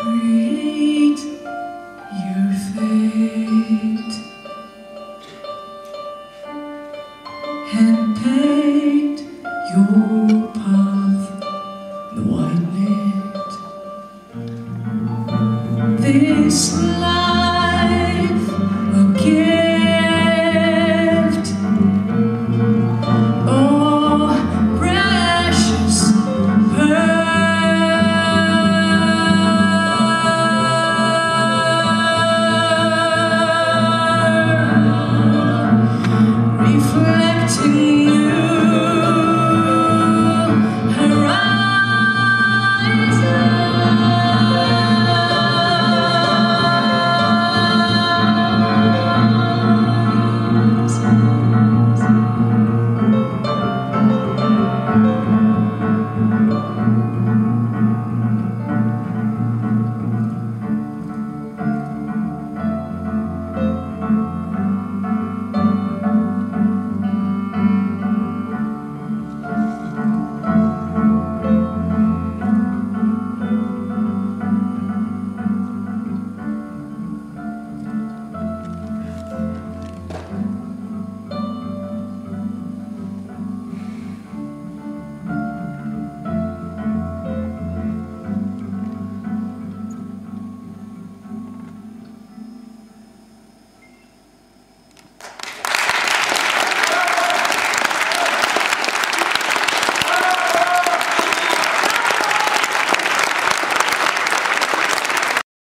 create your fate. And paint your